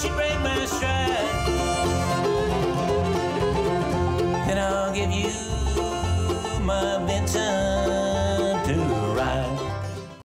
she break my stride. I'll give you my bedtime.